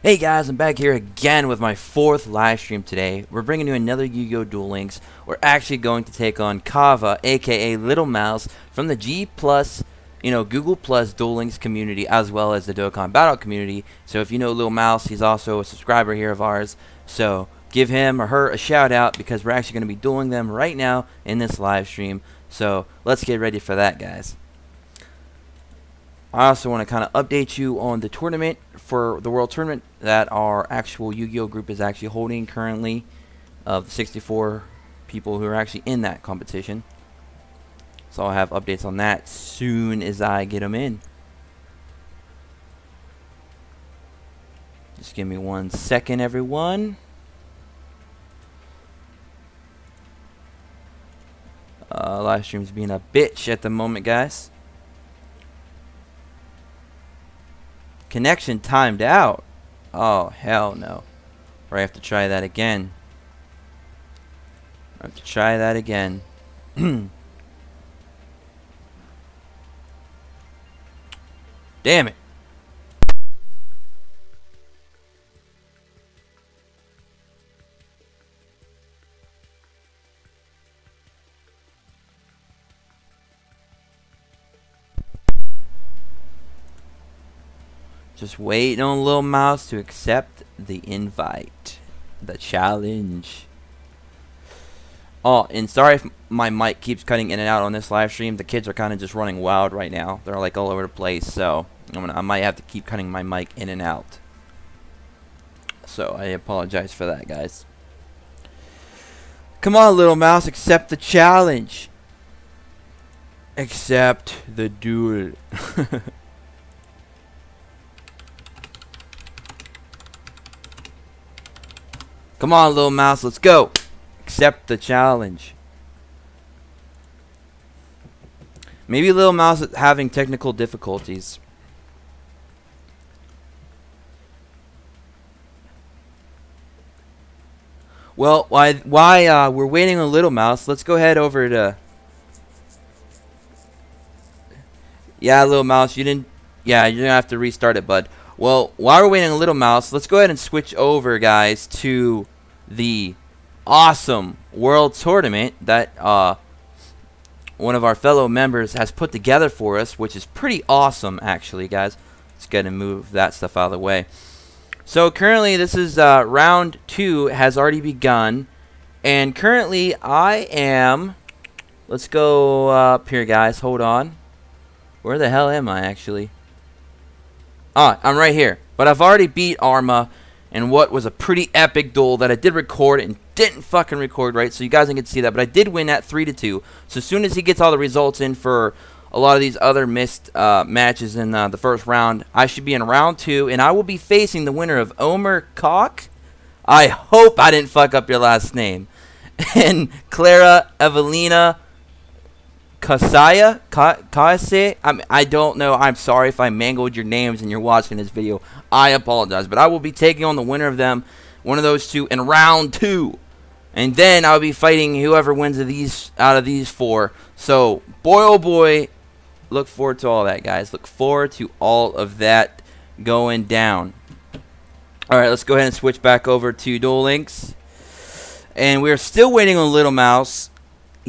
Hey guys, I'm back here again with my fourth live stream today. We're bringing you another Yu-Gi-Oh! Duel Links. We're actually going to take on Kava, aka Little Mouse, from the G Plus, you know, Google Plus Duel Links community, as well as the Dokkan Battle community. So if you know Little Mouse, he's also a subscriber here of ours. So give him or her a shout out because we're actually going to be dueling them right now in this live stream. So let's get ready for that, guys. I also want to kind of update you on the tournament for the World Tournament that our actual Yu-Gi-Oh group is actually holding currently of the 64 people who are actually in that competition. So I'll have updates on that soon as I get them in. Just give me one second, everyone. Uh, live stream's being a bitch at the moment, guys. Connection timed out. Oh, hell no. Or I have to try that again. I have to try that again. Damn it. Just waiting on Little Mouse to accept the invite. The challenge. Oh, and sorry if my mic keeps cutting in and out on this live stream. The kids are kind of just running wild right now. They're like all over the place, so gonna, i might have to keep cutting my mic in and out. So I apologize for that, guys. Come on, little mouse, accept the challenge. Accept the duel. Come on, little mouse, let's go. Accept the challenge. Maybe little mouse is having technical difficulties. Well, why why uh, we're waiting on Little Mouse? Let's go ahead over to. Yeah, Little Mouse, you didn't. Yeah, you're gonna have to restart it, bud. Well, while we're waiting on Little Mouse, let's go ahead and switch over, guys, to the awesome World Tournament that uh, one of our fellow members has put together for us, which is pretty awesome, actually, guys. Let's go ahead and move that stuff out of the way. So currently, this is uh, round two has already begun, and currently I am. Let's go up here, guys. Hold on. Where the hell am I, actually? Ah, I'm right here. But I've already beat Arma in what was a pretty epic duel that I did record and didn't fucking record right, so you guys to see that. But I did win at 3 to 2. So as soon as he gets all the results in for a lot of these other missed uh, matches in uh, the first round, I should be in round two, and I will be facing the winner of Omer Koch. I hope I didn't fuck up your last name. and Clara Evelina Kasaya? Kase? I I don't know. I'm sorry if I mangled your names and you're watching this video. I apologize. But I will be taking on the winner of them, one of those two, in round two. And then I'll be fighting whoever wins of these out of these four. So, boy oh boy, look forward to all that, guys. Look forward to all of that going down. Alright, let's go ahead and switch back over to Duel Links. And we're still waiting on Little Mouse.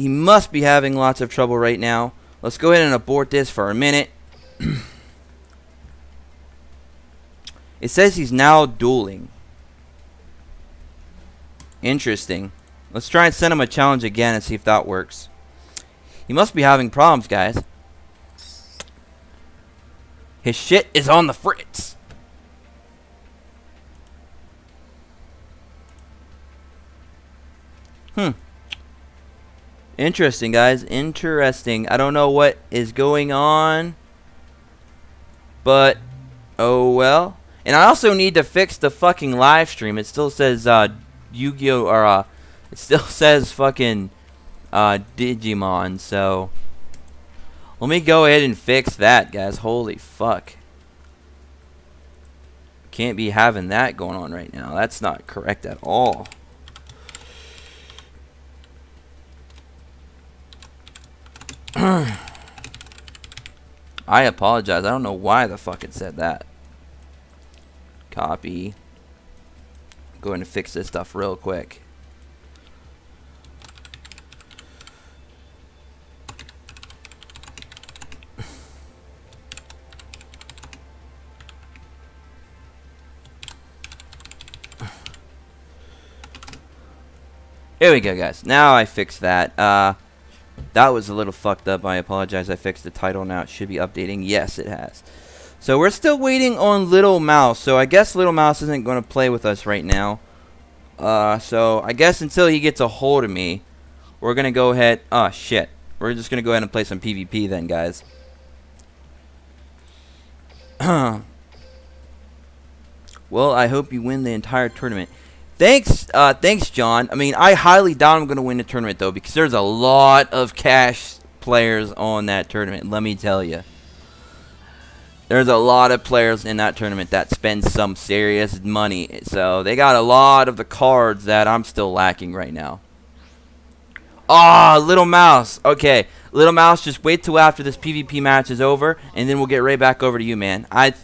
He must be having lots of trouble right now. Let's go ahead and abort this for a minute. it says he's now dueling. Interesting. Let's try and send him a challenge again and see if that works. He must be having problems, guys. His shit is on the fritz. Hmm. Interesting, guys. Interesting. I don't know what is going on. But, oh well. And I also need to fix the fucking live stream. It still says uh, Yu-Gi-Oh! or uh, it still says fucking uh, Digimon. So, let me go ahead and fix that, guys. Holy fuck. Can't be having that going on right now. That's not correct at all. I apologize. I don't know why the fuck it said that. Copy. Going to fix this stuff real quick. Here we go, guys. Now I fixed that. Uh, that was a little fucked up. I apologize. I fixed the title now. It should be updating. Yes, it has. So we're still waiting on Little Mouse. So I guess Little Mouse isn't going to play with us right now. Uh, so I guess until he gets a hold of me, we're going to go ahead. Oh, shit. We're just going to go ahead and play some PvP then, guys. well, I hope you win the entire tournament. Thanks, uh, thanks, John. I mean, I highly doubt I'm going to win the tournament, though, because there's a lot of cash players on that tournament, let me tell you. There's a lot of players in that tournament that spend some serious money. So, they got a lot of the cards that I'm still lacking right now. Ah, oh, Little Mouse. Okay, Little Mouse, just wait till after this PvP match is over, and then we'll get right back over to you, man. I,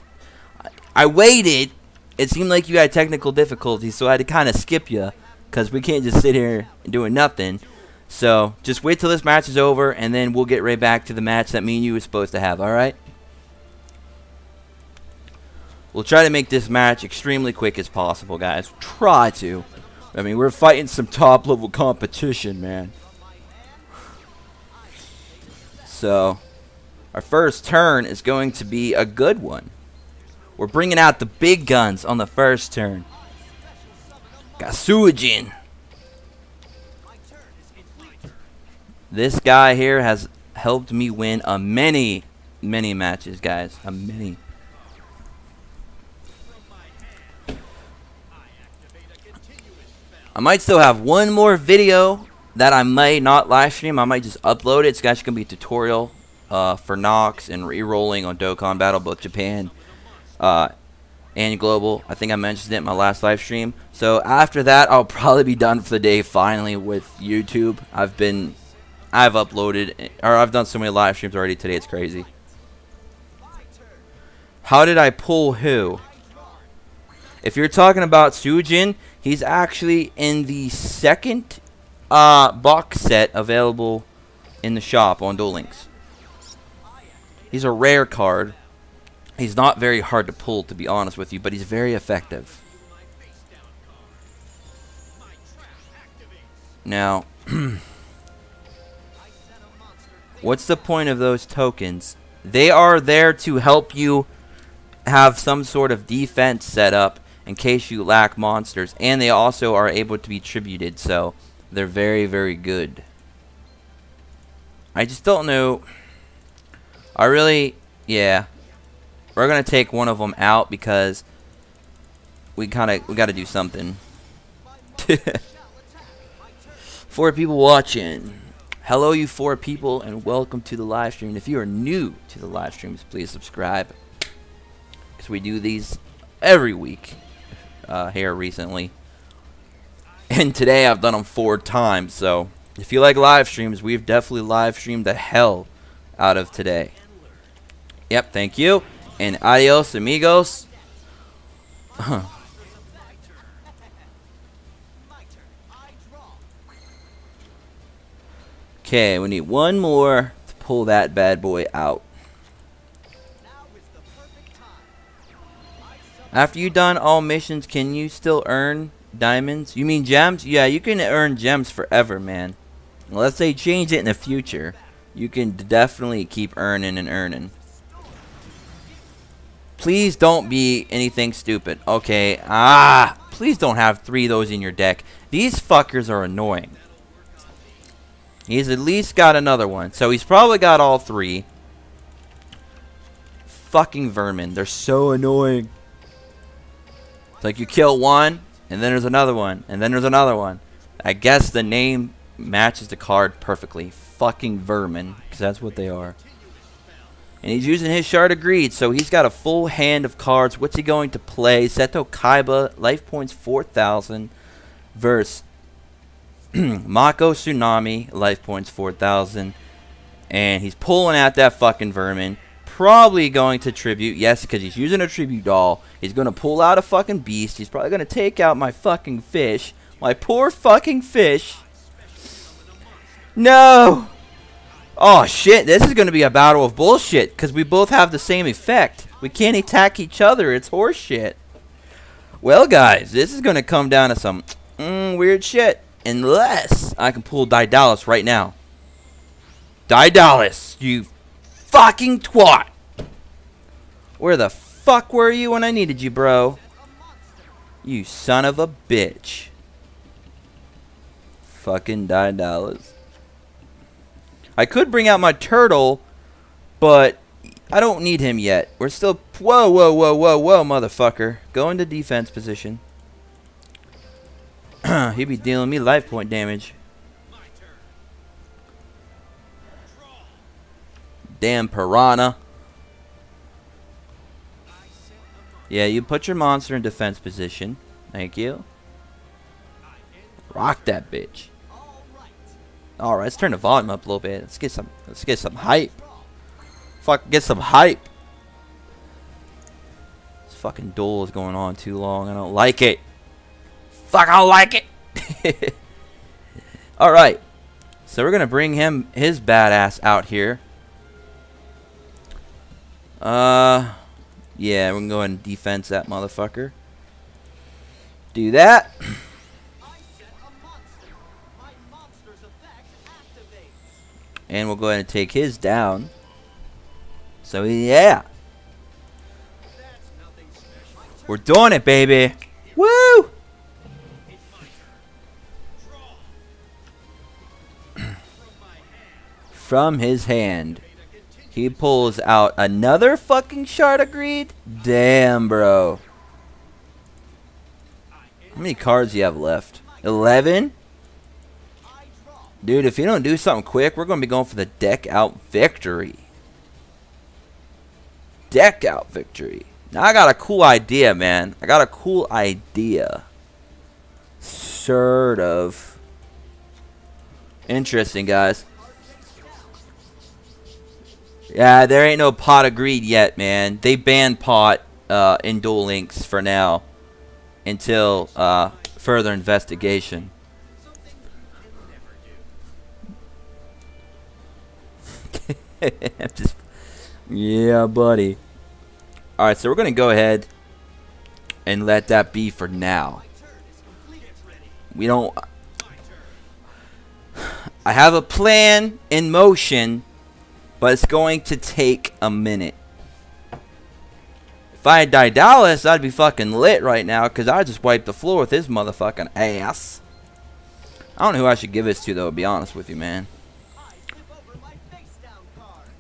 I waited it seemed like you had technical difficulties, so I had to kind of skip you because we can't just sit here doing nothing. So just wait till this match is over, and then we'll get right back to the match that me and you were supposed to have. All right? We'll try to make this match extremely quick as possible, guys. Try to. I mean, we're fighting some top level competition, man. So, our first turn is going to be a good one. We're bringing out the big guns on the first turn. Got Suijin. This guy here has helped me win a many, many matches, guys. A many. I might still have one more video that I may not live stream. I might just upload it. It's actually going to be a tutorial uh, for Nox and re-rolling on Dokkan Battle, both Japan uh, and global. I think I mentioned it in my last live stream. So after that, I'll probably be done for the day finally with YouTube. I've been, I've uploaded, or I've done so many live streams already today, it's crazy. How did I pull who? If you're talking about Sujin, he's actually in the second uh, box set available in the shop on Duel Links. He's a rare card. He's not very hard to pull, to be honest with you, but he's very effective. Now, what's the point of those tokens? They are there to help you have some sort of defense set up in case you lack monsters. And they also are able to be tributed, so they're very, very good. I just don't know. I really, yeah. We're gonna take one of them out because we kind of we got to do something. four people watching. Hello, you four people, and welcome to the live stream. If you are new to the live streams, please subscribe because we do these every week uh, here recently. And today I've done them four times. So if you like live streams, we've definitely live streamed the hell out of today. Yep, thank you and adios amigos. Okay, we need one more to pull that bad boy out. After you done all missions, can you still earn diamonds? You mean gems? Yeah, you can earn gems forever, man. Unless they change it in the future, you can definitely keep earning and earning. Please don't be anything stupid. Okay. Ah. Please don't have three of those in your deck. These fuckers are annoying. He's at least got another one. So he's probably got all three. Fucking vermin. They're so annoying. It's like you kill one, and then there's another one, and then there's another one. I guess the name matches the card perfectly. Fucking vermin. Because that's what they are. And he's using his Shard of Greed, so he's got a full hand of cards. What's he going to play? Seto Kaiba, life points 4,000. Verse Mako Tsunami, life points 4,000. And he's pulling out that fucking vermin. probably going to tribute. Yes, because he's using a tribute doll. He's going to pull out a fucking beast. He's probably going to take out my fucking fish. My poor fucking fish. No! Oh shit, this is going to be a battle of bullshit because we both have the same effect. We can't attack each other. It's horseshit. Well, guys, this is going to come down to some mm, weird shit. Unless I can pull Daedalus right now. Daedalus, you fucking twat. Where the fuck were you when I needed you, bro? You son of a bitch. Fucking Daedalus. I could bring out my turtle, but I don't need him yet. We're still... Whoa, whoa, whoa, whoa, whoa, motherfucker. Go into defense position. He'd be dealing me life point damage. Damn piranha. Yeah, you put your monster in defense position. Thank you. Rock that bitch. Alright, let's turn the volume up a little bit. Let's get some let's get some hype. Fuck get some hype. This fucking duel is going on too long. I don't like it. Fuck I don't like it. Alright. So we're gonna bring him his badass out here. Uh yeah, we're gonna go and defense that motherfucker. Do that. And we'll go ahead and take his down. So, yeah. We're doing it, baby. Woo! From his hand. He pulls out another fucking shard of greed? Damn, bro. How many cards do you have left? 11? Dude, if you don't do something quick, we're going to be going for the deck out victory. Deck out victory. Now, I got a cool idea, man. I got a cool idea. Sort of. Interesting, guys. Yeah, there ain't no pot of greed yet, man. They banned pot uh, in Duel Links for now. Until uh, further investigation. just, yeah, buddy. All right, so we're gonna go ahead and let that be for now. We don't. I have a plan in motion, but it's going to take a minute. If I had Daedalus, I'd be fucking lit right now because I just wiped the floor with his motherfucking ass. I don't know who I should give this to, though, to be honest with you, man.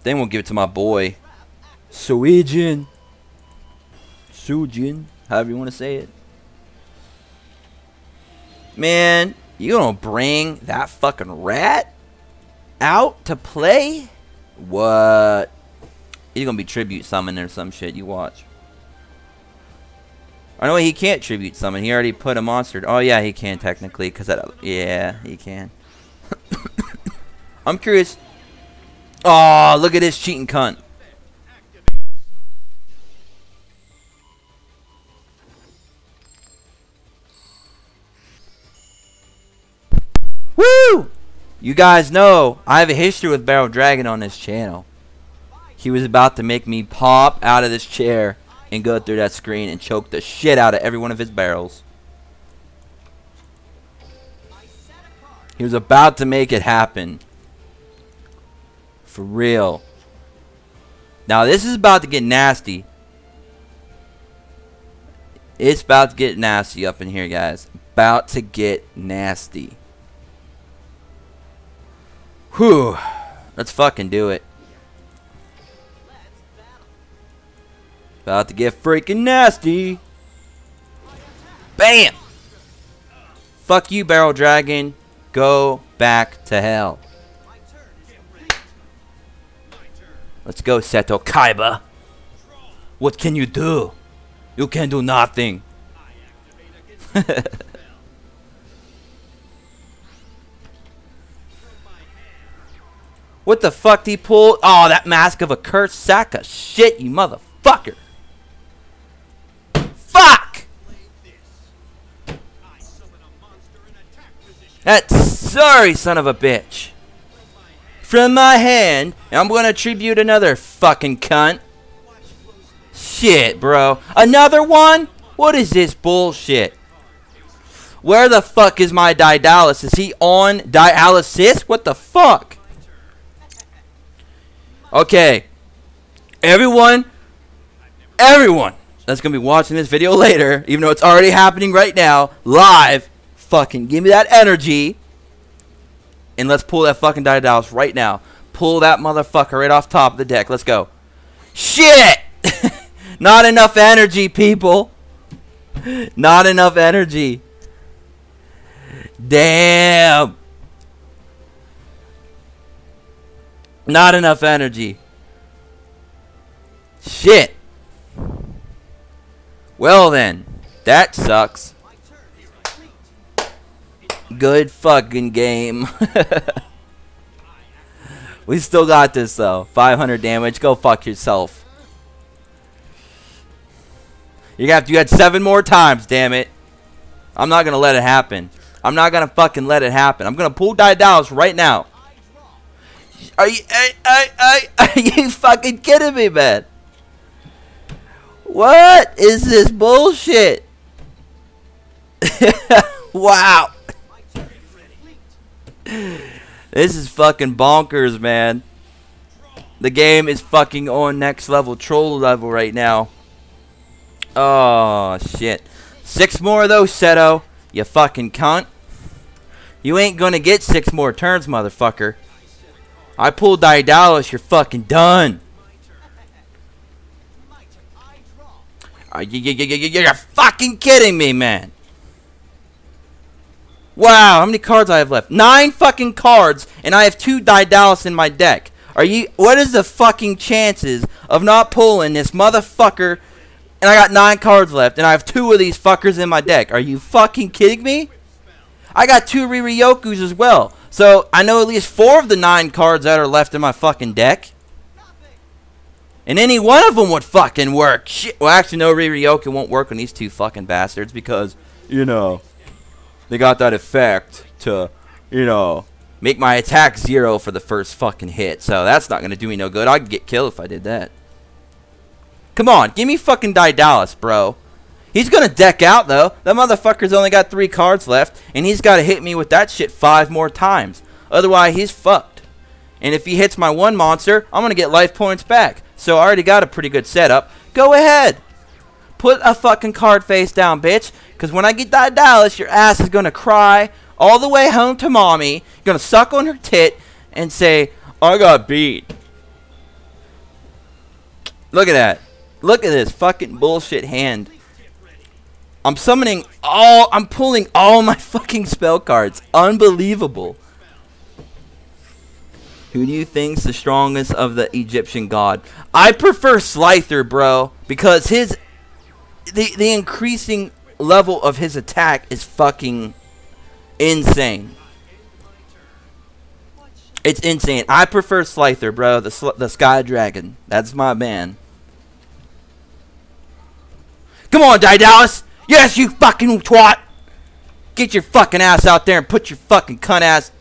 Then we'll give it to my boy, Suijin. Sujin, however you want to say it. Man, you gonna bring that fucking rat out to play? What? He's gonna be tribute summon or some shit. You watch. Oh, I know he can't tribute summon. He already put a monster. Oh yeah, he can technically, cause that. Yeah, he can. I'm curious. Oh, look at this cheating cunt. Woo! You guys know I have a history with Barrel Dragon on this channel. He was about to make me pop out of this chair and go through that screen and choke the shit out of every one of his barrels. He was about to make it happen. For real. Now this is about to get nasty. It's about to get nasty up in here, guys. About to get nasty. Whew. Let's fucking do it. About to get freaking nasty. Bam! Fuck you, Barrel Dragon. Go back to hell. Let's go, Seto Kaiba. What can you do? You can do nothing. What the fuck did he pull? Oh, that mask of a cursed sack of shit, you motherfucker. Fuck! That sorry son of a bitch. From my hand, I'm gonna tribute another fucking cunt. Shit, bro. Another one? What is this bullshit? Where the fuck is my Daedalus? Is he on dialysis? What the fuck? Okay. Everyone, everyone that's going to be watching this video later, even though it's already happening right now, live, fucking give me that energy. And let's pull that fucking Daedalus right now. Pull that motherfucker right off top of the deck. Let's go. Shit! Not enough energy, people. Not enough energy. Damn. Not enough energy. Shit. Well then, that sucks. Good fucking game. we still got this though. 500 damage. Go fuck yourself. You got you had seven more times, damn it. I'm not gonna let it happen. I'm not gonna fucking let it happen. I'm gonna pull Daedalus right now. Are you are, are, are you fucking kidding me, man? What is this bullshit? wow. This is fucking bonkers, man. The game is fucking on next level troll level right now. Oh, shit. Six more of those, Seto. You fucking cunt. You ain't gonna get six more turns, motherfucker. I pulled Daedalus, you're fucking done. Are you, you, you, you, you're fucking kidding me, man. Wow, how many cards I have left? Nine fucking cards, and I have two Daedalus in my deck. Are you? What is the fucking chances of not pulling this motherfucker and I got nine cards left, and I have two of these fuckers in my deck. Are you fucking kidding me? I got two Riryokus as well. So I know at least four of the nine cards that are left in my fucking deck. And any one of them would fucking work. Shit. Well, actually, no, Riryoku won't work on these two fucking bastards because, you know, they got that effect to, you know, make my attack zero for the first fucking hit. So that's not going to do me no good. I'd get killed if I did that. Come on, give me fucking Daedalus, bro. He's gonna deck out though. That motherfucker's only got three cards left, and he's gotta hit me with that shit five more times. Otherwise, he's fucked. And if he hits my one monster, I'm gonna get life points back. So I already got a pretty good setup. Go ahead. Put a fucking card face down, bitch. Because when I get that Dallas, your ass is gonna cry all the way home to mommy. You're gonna suck on her tit and say, I got beat. Look at that. Look at this fucking bullshit hand. I'm summoning all, I'm pulling all my fucking spell cards. Unbelievable. Who do you think's the strongest of the Egyptian god? I prefer Slifer, bro, because his the the increasing level of his attack is fucking insane. It's insane. I prefer Slifer, bro, the the Sky Dragon. That's my man. Come on, Daedalus. Yes, you fucking twat. Get your fucking ass out there and put your fucking cunt ass.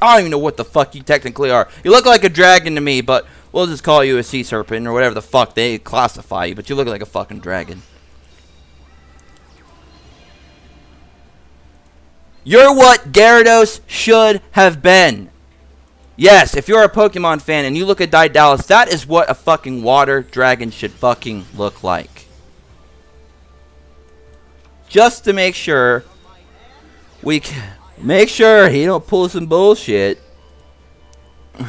I don't even know what the fuck you technically are. You look like a dragon to me, but we'll just call you a sea serpent or whatever the fuck they classify you. But you look like a fucking dragon. You're what Gyarados should have been. Yes, if you're a Pokemon fan and you look at Daedalus, that is what a fucking water dragon should fucking look like just to make sure we can make sure he don't pull some bullshit.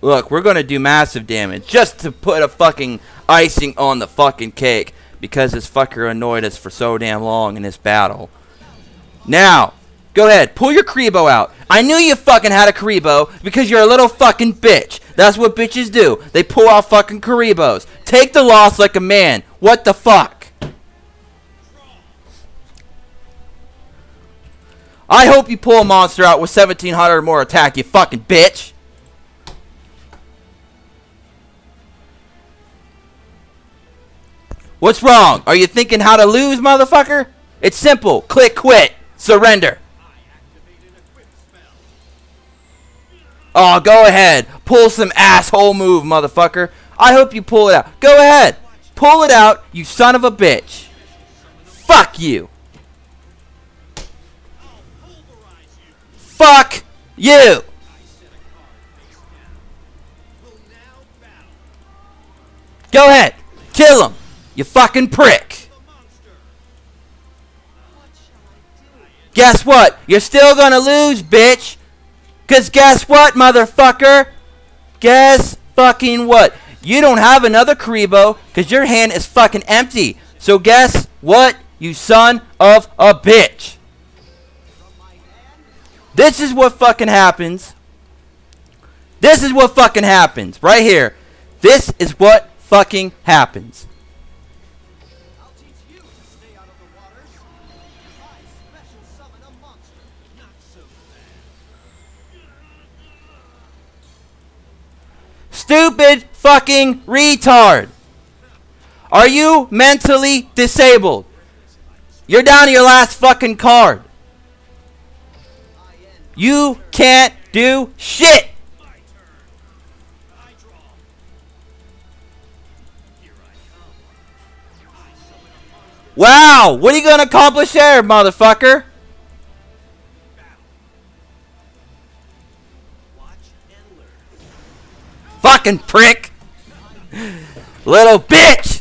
Look, we're gonna do massive damage just to put a fucking icing on the fucking cake because this fucker annoyed us for so damn long in this battle. Now, Go ahead, pull your Kuriboh out. I knew you fucking had a Kuriboh because you're a little fucking bitch. That's what bitches do. They pull out fucking Kuribohs. Take the loss like a man. What the fuck? I hope you pull a monster out with 1700 or more attack, you fucking bitch. What's wrong? Are you thinking how to lose, motherfucker? It's simple. Click quit. Surrender. Oh, go ahead. Pull some asshole move, motherfucker. I hope you pull it out. Go ahead. Pull it out, you son of a bitch. Fuck you. Fuck you. Go ahead. Kill him. You fucking prick. Guess what? You're still gonna lose, bitch. Cause guess what, motherfucker? Guess fucking what? You don't have another Kuriboh because your hand is fucking empty. So guess what, you son of a bitch? This is what fucking happens. This is what fucking happens. Right here. This is what fucking happens. Stupid fucking retard. Are you mentally disabled? You're down to your last fucking card. You can't do shit. Wow, what are you going to accomplish there, motherfucker? Fucking prick! Little bitch!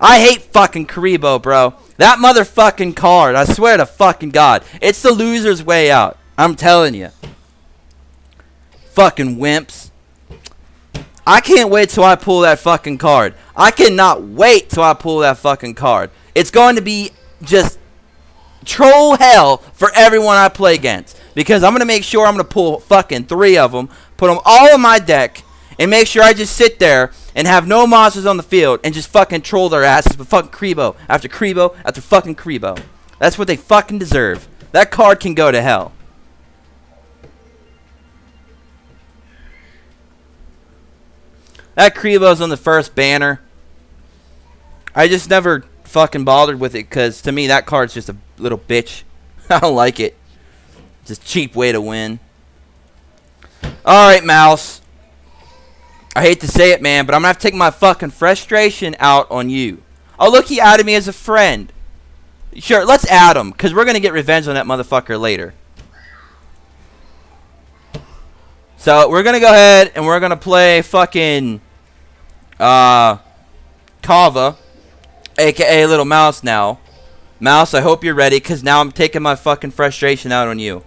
I hate fucking Kuriboh, bro. That motherfucking card, I swear to fucking God. It's the loser's way out. I'm telling you. Fucking wimps. I can't wait till I pull that fucking card. I cannot wait till I pull that fucking card. It's going to be just troll hell for everyone I play against. Because I'm going to make sure I'm going to pull fucking three of them, put them all in my deck, and make sure I just sit there and have no monsters on the field and just fucking troll their asses with fucking Kuriboh after Kuriboh after fucking Kuriboh. That's what they fucking deserve. That card can go to hell. That Kuriboh's on the first banner. I just never fucking bothered with it because to me that card's just a little bitch. I don't like it. Just cheap way to win. Alright, Mouse. I hate to say it, man, but I'm going to have to take my fucking frustration out on you. Oh, look, he added me as a friend. Sure, let's add him, because we're going to get revenge on that motherfucker later. So, we're going to go ahead and we're going to play fucking uh, Kava, a.k.a. Little Mouse now. Mouse, I hope you're ready, because now I'm taking my fucking frustration out on you.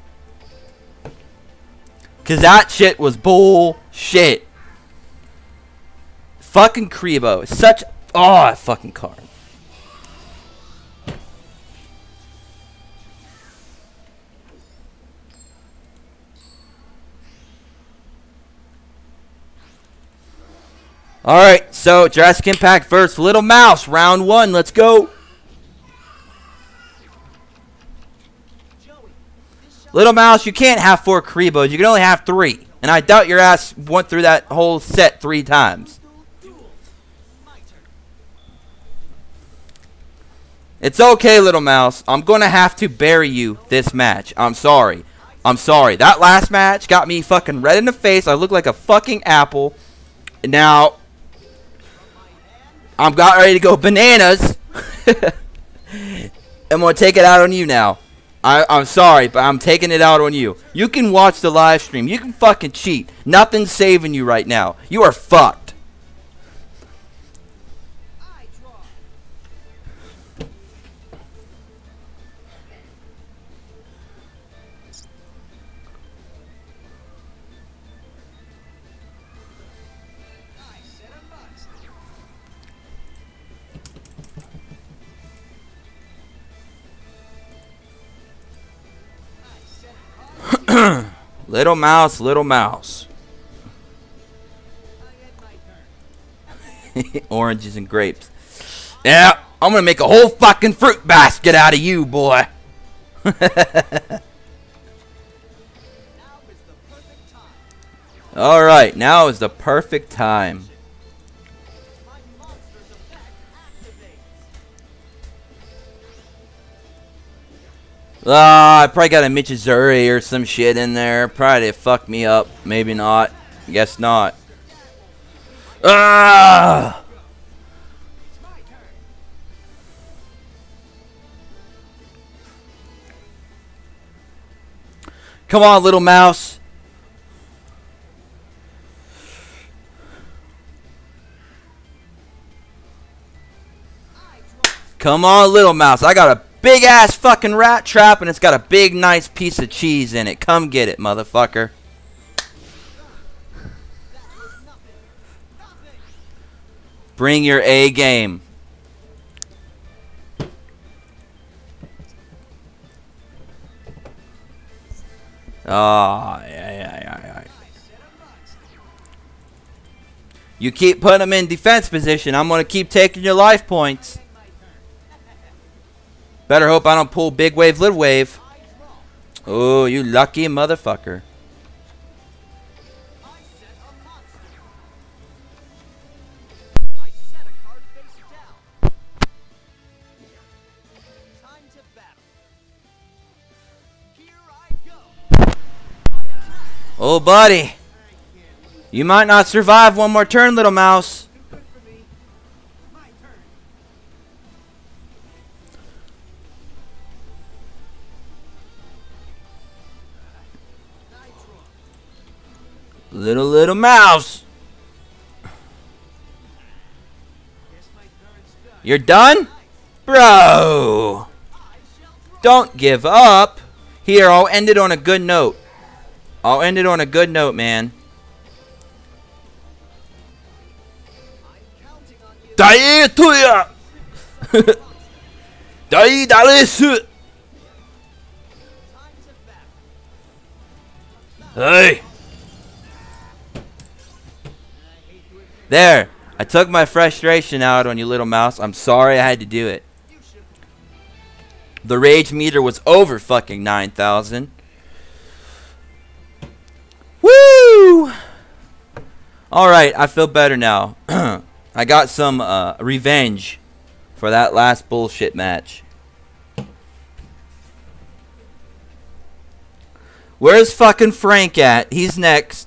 Because that shit was bullshit. Fucking Kuriboh. Such... Oh, fucking card. Alright, so Jurassic Impact versus Little Mouse, round one. Let's go. Little Mouse, you can't have four Kuribohs. You can only have three. And I doubt your ass went through that whole set three times. It's okay, Little Mouse. I'm going to have to bury you this match. I'm sorry. I'm sorry. That last match got me fucking red in the face. I look like a fucking apple. Now, I'm got ready to go bananas. I'm going to take it out on you now. I, I'm sorry, but I'm taking it out on you. You can watch the live stream. You can fucking cheat. Nothing's saving you right now. You are fucked. Little mouse, little mouse. Oranges and grapes. Yeah, I'm gonna make a whole fucking fruit basket out of you, boy. Alright, now is the perfect time. Ah, I probably got a Michizuri or some shit in there. Probably fuck me up. Maybe not. Guess not. Ah! Come on, little mouse. Come on, little mouse. I got a big ass fucking rat trap and it's got a big nice piece of cheese in it. Come get it, motherfucker. Bring your A game. Oh, yeah, yeah, yeah, yeah. You keep putting them in defense position. I'm going to keep taking your life points. Better hope I don't pull big wave, little wave. Oh, you lucky motherfucker. Oh, buddy. You might not survive one more turn, little mouse. Little, little mouse. You're done? Bro. Don't give up. Here, I'll end it on a good note. I'll end it on a good note, man. Dai tuya. Dai dalesu. Hey. There. I took my frustration out on you, little mouse. I'm sorry I had to do it. The rage meter was over fucking 9,000. Woo! Alright, I feel better now. I got some uh, revenge for that last bullshit match. Where's fucking Frank at? He's next.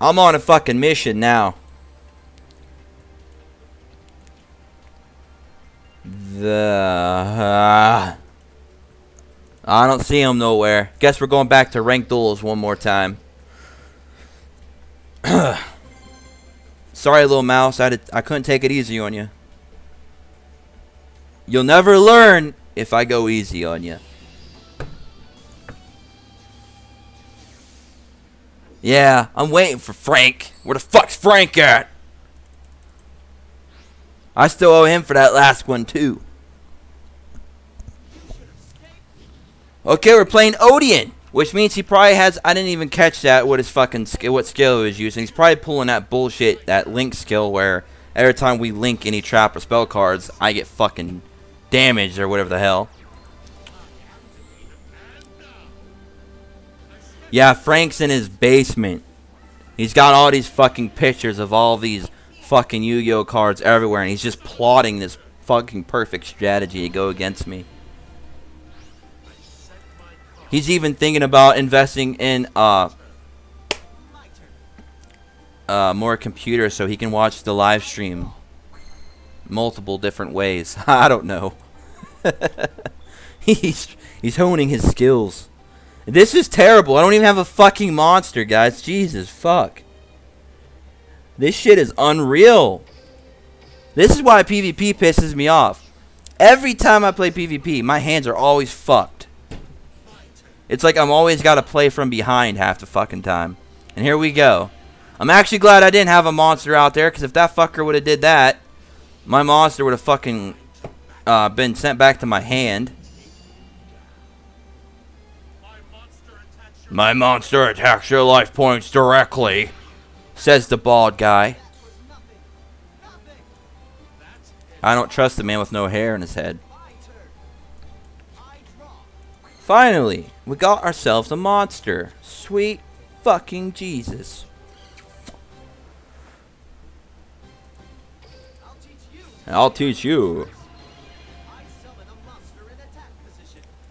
I'm on a fucking mission now. The uh, I don't see him nowhere. Guess we're going back to ranked duels one more time. Sorry, little mouse. I, did, I couldn't take it easy on you. You'll never learn if I go easy on you. Yeah, I'm waiting for Frank. Where the fuck's Frank at? I still owe him for that last one, too. Okay, we're playing Odian, which means he probably has. I didn't even catch that. What his fucking skill? What skill he was using? He's probably pulling that bullshit, that link skill, where every time we link any trap or spell cards, I get fucking damaged or whatever the hell. Yeah, Frank's in his basement. He's got all these fucking pictures of all these fucking Yu-Gi-Oh cards everywhere, and he's just plotting this fucking perfect strategy to go against me. He's even thinking about investing in uh, uh, more computers so he can watch the live stream multiple different ways. I don't know. he's he's honing his skills. This is terrible. I don't even have a fucking monster, guys. Jesus, fuck. This shit is unreal. This is why PvP pisses me off. Every time I play PvP, my hands are always fucked. It's like I'm always got to play from behind half the fucking time. And here we go. I'm actually glad I didn't have a monster out there, because if that fucker would have did that, my monster would have fucking uh, been sent back to my hand. My monster attacks your life points directly, says the bald guy. I don't trust the man with no hair in his head. Finally, we got ourselves a monster. Sweet fucking Jesus. I'll teach you.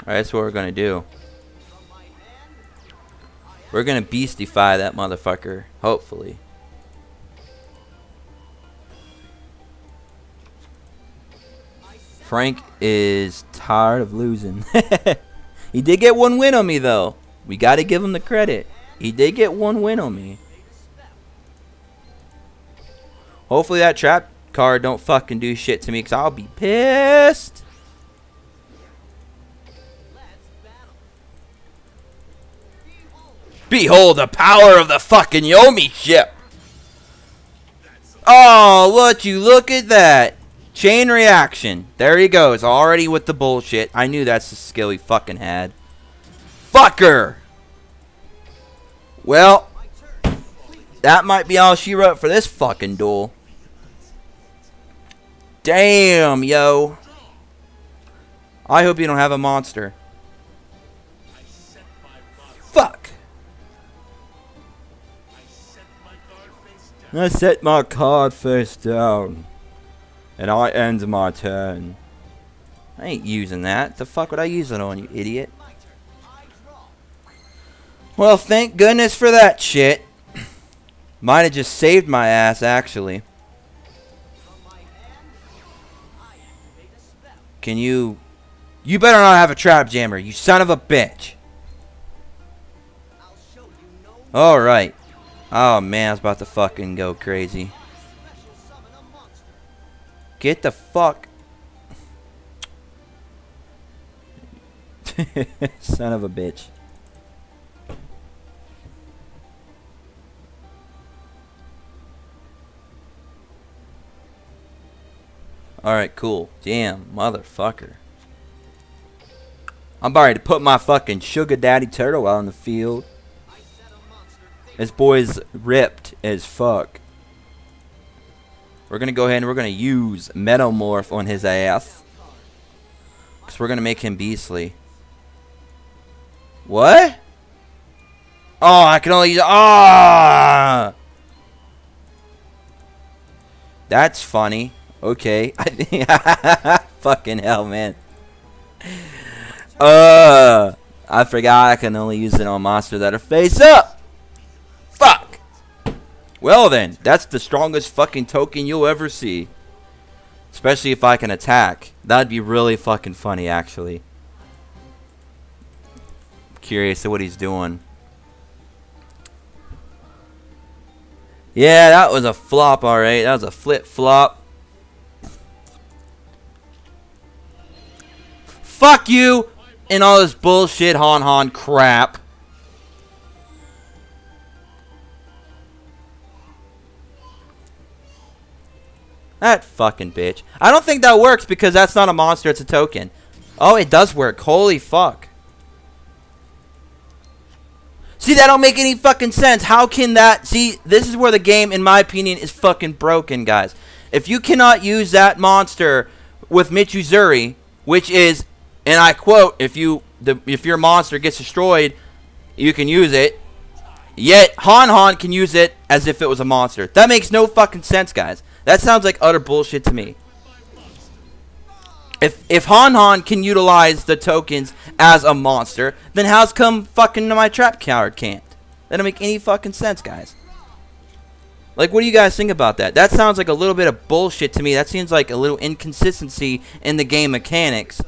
Alright, that's what we're gonna do. We're gonna beastify that motherfucker, hopefully. Frank is tired of losing. he did get one win on me, though. We got to give him the credit. He did get one win on me. Hopefully that trap card don't fucking do shit to me, because I'll be pissed. Behold the power of the fucking Yomi ship. Oh, would you look at that. Chain reaction. There he goes. Already with the bullshit. I knew that's the skill he fucking had. Fucker! Well, that might be all she wrote for this fucking duel. Damn, yo. I hope you don't have a monster. Fuck. I set my card face down. And I end my turn. I ain't using that. The fuck would I use it on, you idiot? Well, thank goodness for that shit. Might have just saved my ass, actually. Can you... You better not have a trap jammer, you son of a bitch. Alright. Oh man, I was about to fucking go crazy. Get the fuck. Son of a bitch. Alright, cool. Damn, motherfucker. I'm about to put my fucking sugar daddy turtle out in the field. This boy's ripped as fuck. We're going to go ahead and we're going to use Metamorph on his ass. Because we're going to make him beastly. What? Oh, I can only use... Ah! That's funny. Okay. Fucking hell, man. Uh, I forgot I can only use it on monsters that are face up. Well then, that's the strongest fucking token you'll ever see. Especially if I can attack. That'd be really fucking funny, actually. Curious to what he's doing. Yeah, that was a flop, alright. That was a flip-flop. Fuck you! And all this bullshit Han Han crap. That fucking bitch. I don't think that works because that's not a monster, it's a token. Oh, it does work. Holy fuck. See, that don't make any fucking sense. How can that... See, this is where the game, in my opinion, is fucking broken, guys. If you cannot use that monster with Michizuri, which is, and I quote, if you the if your monster gets destroyed, you can use it. Yet, Han Han can use it as if it was a monster. That makes no fucking sense, guys. That sounds like utter bullshit to me. If if Han Han can utilize the tokens as a monster, then how's come fucking my trap coward can't? That don't make any fucking sense, guys. Like, what do you guys think about that? That sounds like a little bit of bullshit to me. That seems like a little inconsistency in the game mechanics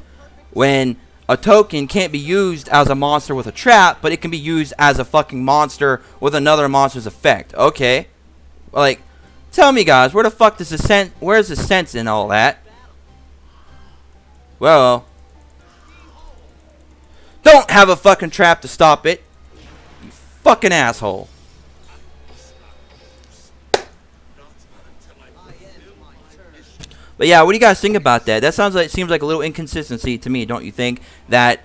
when a token can't be used as a monster with a trap, but it can be used as a fucking monster with another monster's effect. Okay. Like, Tell me, guys, where the fuck does the sense? Where's the sense in all that? Well, don't have a fucking trap to stop it. You fucking asshole. But yeah, what do you guys think about that? That sounds like it seems like a little inconsistency to me, don't you think? That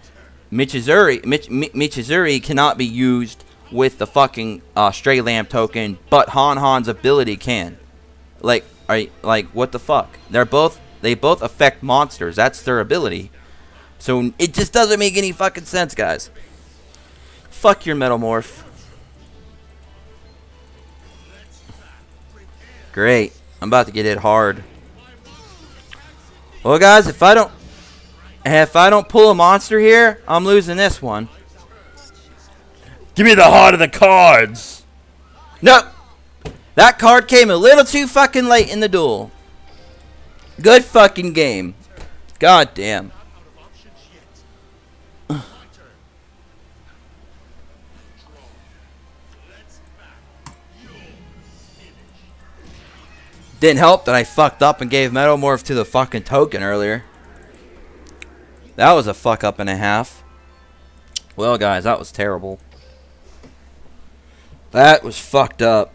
Michizuri, Mich, Michizuri cannot be used with the fucking uh, Stray Lamb token, but Han Han's ability can. Like, are you, like what the fuck? They're both they both affect monsters. That's their ability. So it just doesn't make any fucking sense, guys. Fuck your metamorph. Great. I'm about to get hit hard. Well, guys, if I don't if I don't pull a monster here, I'm losing this one. Give me the heart of the cards. Nope. That card came a little too fucking late in the duel. Good fucking game. God damn. Didn't help that I fucked up and gave Metamorph to the fucking token earlier. That was a fuck up and a half. Well, guys, that was terrible. That was fucked up.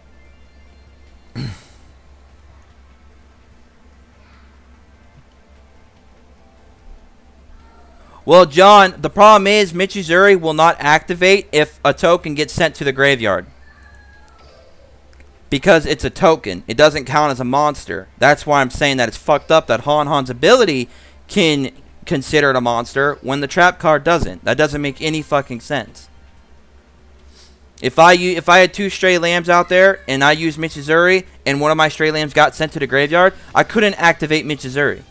well, John, the problem is Michizuri will not activate if a token gets sent to the graveyard. Because it's a token. It doesn't count as a monster. That's why I'm saying that it's fucked up that Han Han's ability can consider it a monster when the trap card doesn't. That doesn't make any fucking sense. If I if I had two stray lambs out there and I used Michizuri and one of my stray lambs got sent to the graveyard, I couldn't activate Michizuri.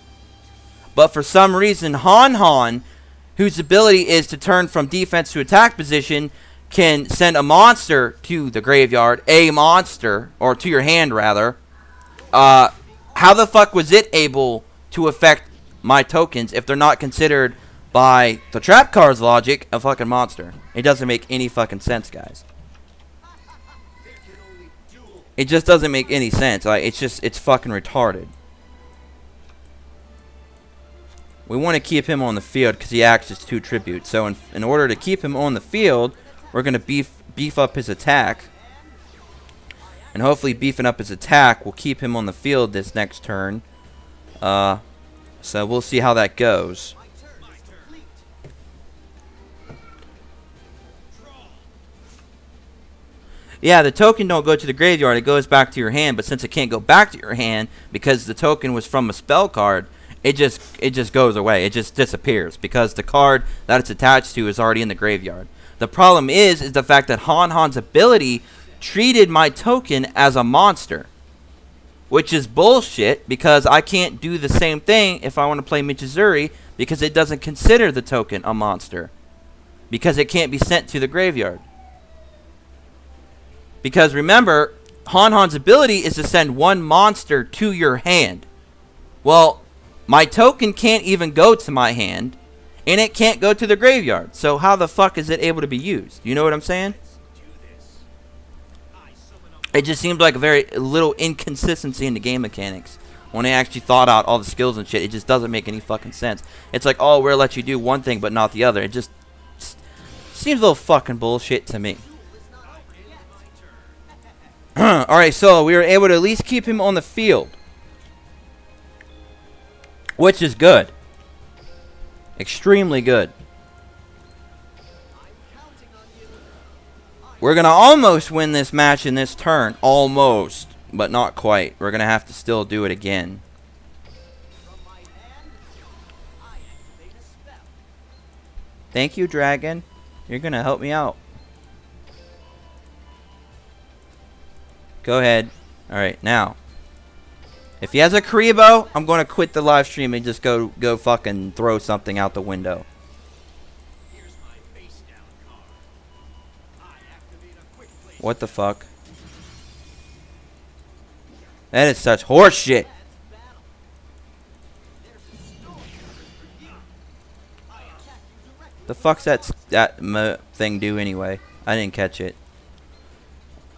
But for some reason, Han Han, whose ability is to turn from defense to attack position, can send a monster to the graveyard, a monster, or to your hand rather. Uh, how the fuck was it able to affect my tokens if they're not considered by the trap card's logic a fucking monster? It doesn't make any fucking sense, guys. It just doesn't make any sense. Like it's just it's fucking retarded. We want to keep him on the field because he acts as two tributes. So in, in order to keep him on the field, we're going to beef beef up his attack. And hopefully beefing up his attack will keep him on the field this next turn. Uh, so we'll see how that goes. Yeah, the token don't go to the graveyard. It goes back to your hand. But since it can't go back to your hand because the token was from a spell card, it just it just goes away. It just disappears because the card that it's attached to is already in the graveyard. The problem is is the fact that Han Han's ability treated my token as a monster. Which is bullshit because I can't do the same thing if I want to play Michizuri because it doesn't consider the token a monster. Because it can't be sent to the graveyard. Because remember, Han Han's ability is to send one monster to your hand. Well, my token can't even go to my hand, and it can't go to the graveyard. So how the fuck is it able to be used? You know what I'm saying? It just seems like a very little inconsistency in the game mechanics. When they actually thought out all the skills and shit, it just doesn't make any fucking sense. It's like, oh, we'll let you do one thing but not the other. It just seems a little fucking bullshit to me. Alright, so we were able to at least keep him on the field. Which is good. Extremely good. We're going to almost win this match in this turn. Almost. But not quite. We're going to have to still do it again. Thank you, Dragon. You're going to help me out. Go ahead. Alright, now. If he has a Kuriboh, I'm going to quit the live stream and just go go fucking throw something out the window. What the fuck? That is such horseshit. The fuck's that that thing do anyway? I didn't catch it.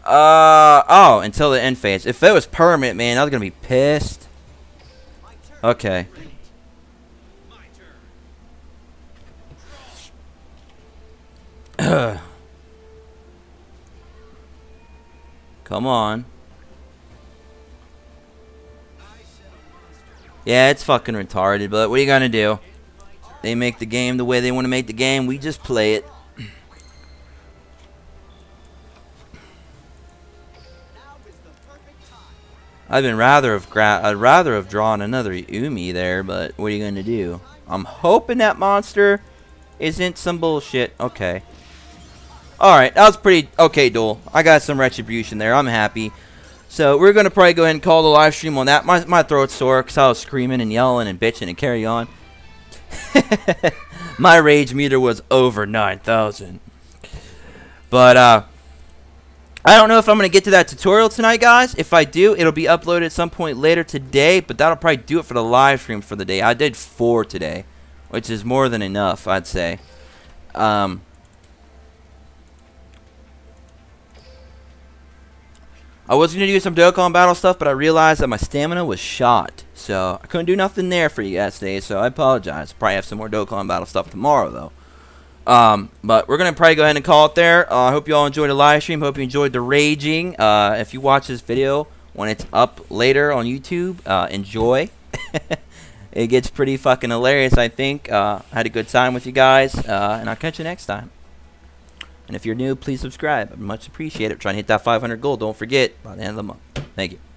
Uh, oh, until the end phase. If it was permanent, man, I was going to be pissed. Okay. Come on. Yeah, it's fucking retarded, but what are you gonna do? They make the game the way they want to make the game. We just play it. I'd been rather have gra I'd rather have drawn another Umi there, but what are you gonna do? I'm hoping that monster isn't some bullshit. Okay. Alright, that was pretty okay duel. I got some retribution there. I'm happy. So we're gonna probably go ahead and call the live stream on that. My my throat's sore because I was screaming and yelling and bitching and carry on. my rage meter was over nine thousand. But uh, I don't know if I'm gonna get to that tutorial tonight, guys. If I do, it'll be uploaded at some point later today. But that'll probably do it for the live stream for the day. I did four today, which is more than enough, I'd say. Um, I was going to do some Dokkan battle stuff, but I realized that my stamina was shot. So I couldn't do nothing there for you guys today, so I apologize. Probably have some more Dokkan battle stuff tomorrow, though. Um, but we're going to probably go ahead and call it there. Uh, I hope you all enjoyed the live stream. Hope you enjoyed the raging. Uh, if you watch this video when it's up later on YouTube, uh, enjoy. it gets pretty fucking hilarious, I think. Uh, I had a good time with you guys, uh, and I'll catch you next time. And if you're new, please subscribe. I'd much appreciate it. Trying to hit that 500 goal. Don't forget by the end of the month. Thank you.